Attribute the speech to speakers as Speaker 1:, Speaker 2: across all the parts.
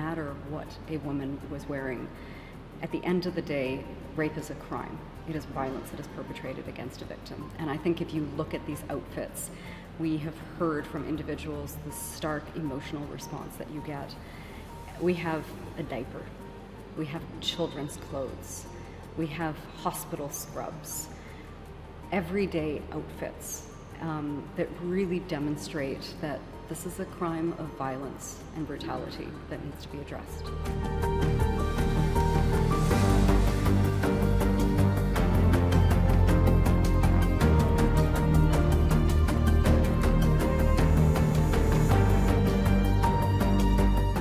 Speaker 1: a woman was wearing. At the end of the day, rape is a crime. It is violence that is perpetrated against a victim. And I think if you look at these outfits, we have heard from individuals the stark emotional response that you get. We have a diaper, we have children's clothes, we have hospital scrubs, everyday outfits um, that really demonstrate that this is a crime of violence and brutality that needs to be addressed.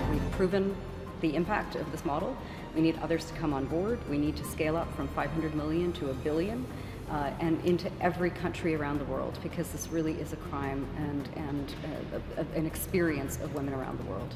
Speaker 1: We've proven the impact of this model. We need others to come on board. We need to scale up from 500 million to a billion uh, and into every country around the world because this really is a crime and, and an experience of women around the world.